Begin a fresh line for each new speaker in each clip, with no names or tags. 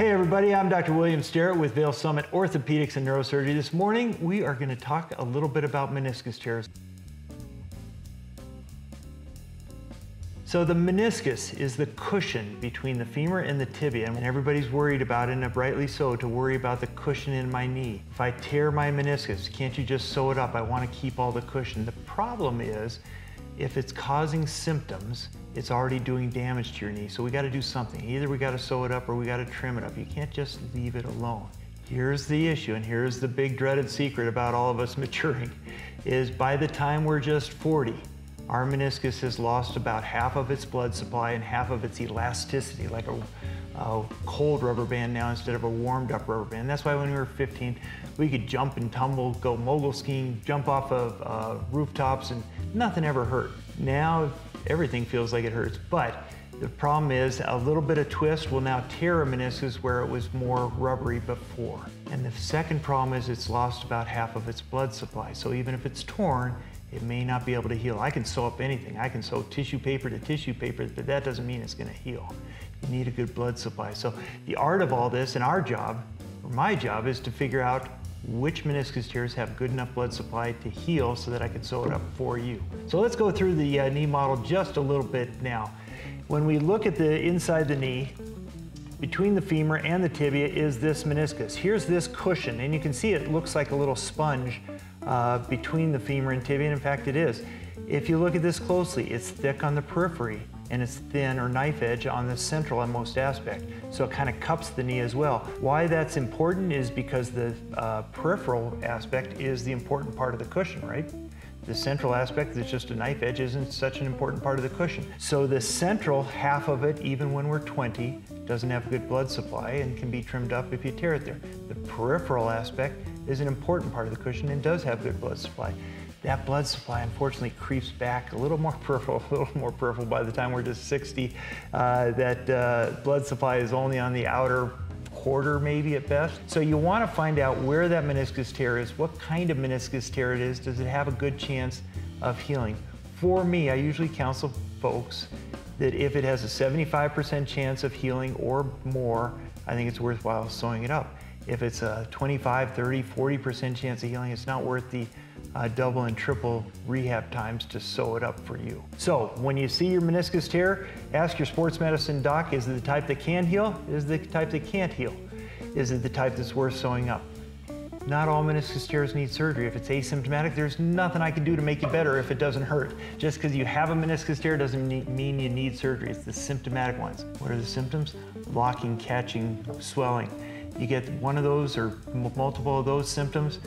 Hey everybody, I'm Dr. William Sterett with Vail Summit Orthopedics and Neurosurgery. This morning we are going to talk a little bit about meniscus tears. So the meniscus is the cushion between the femur and the tibia, and everybody's worried about it, and rightly so, to worry about the cushion in my knee. If I tear my meniscus, can't you just sew it up? I want to keep all the cushion. The problem is, if it's causing symptoms, it's already doing damage to your knee. So we got to do something. Either we got to sew it up or we got to trim it up. You can't just leave it alone. Here's the issue, and here's the big dreaded secret about all of us maturing, is by the time we're just 40, our meniscus has lost about half of its blood supply and half of its elasticity, like a, a, cold rubber band now instead of a warmed up rubber band. That's why when we were 15, we could jump and tumble, go mogul skiing, jump off of uh, rooftops, and nothing ever hurt. Now everything feels like it hurts, but the problem is a little bit of twist will now tear a meniscus where it was more rubbery before. And the second problem is it's lost about half of its blood supply. So even if it's torn, it may not be able to heal. I can sew up anything. I can sew tissue paper to tissue paper, but that doesn't mean it's gonna heal. You need a good blood supply. So the art of all this and our job, or my job, is to figure out which meniscus tears have good enough blood supply to heal so that I can sew it up for you. So let's go through the uh, knee model just a little bit now. When we look at the inside the knee, between the femur and the tibia is this meniscus. Here's this cushion, and you can see it looks like a little sponge uh, between the femur and tibia, and in fact it is. If you look at this closely, it's thick on the periphery and it's thin or knife edge on the central and most aspect. So it kind of cups the knee as well. Why that's important is because the uh, peripheral aspect is the important part of the cushion, right? The central aspect that's just a knife edge isn't such an important part of the cushion. So the central half of it, even when we're 20, doesn't have good blood supply and can be trimmed up if you tear it there. The peripheral aspect is an important part of the cushion and does have good blood supply. That blood supply unfortunately creeps back a little more peripheral, a little more peripheral by the time we're just 60. Uh, that uh, blood supply is only on the outer quarter maybe at best. So you want to find out where that meniscus tear is, what kind of meniscus tear it is, does it have a good chance of healing? For me, I usually counsel folks that if it has a 75% chance of healing or more, I think it's worthwhile sewing it up. If it's a 25, 30, 40% chance of healing, it's not worth the uh, double and triple rehab times to sew it up for you. So when you see your meniscus tear, ask your sports medicine doc, is it the type that can heal? Is it the type that can't heal? Is it the type that's worth sewing up? Not all meniscus tears need surgery. If it's asymptomatic, there's nothing I can do to make it better if it doesn't hurt. Just because you have a meniscus tear doesn't mean you need surgery. It's the symptomatic ones. What are the symptoms? Locking, catching, swelling. You get one of those or multiple of those symptoms,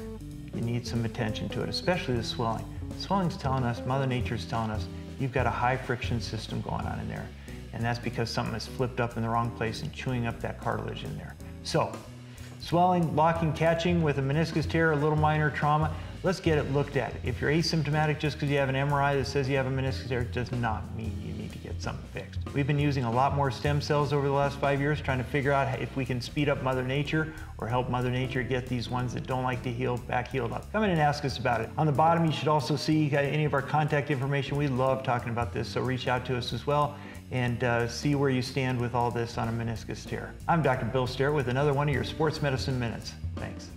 you need some attention to it, especially the swelling. Swelling's telling us, Mother Nature's telling us, you've got a high friction system going on in there. And that's because something is flipped up in the wrong place and chewing up that cartilage in there. So, swelling, locking, catching with a meniscus tear, a little minor trauma, let's get it looked at. If you're asymptomatic just because you have an MRI that says you have a meniscus tear, does not mean you something fixed. We've been using a lot more stem cells over the last five years trying to figure out if we can speed up Mother Nature or help Mother Nature get these ones that don't like to heal back healed up. Come in and ask us about it. On the bottom, you should also see any of our contact information. We love talking about this, so reach out to us as well and uh, see where you stand with all this on a meniscus tear. I'm Dr. Bill Sterett with another one of your Sports Medicine Minutes. Thanks.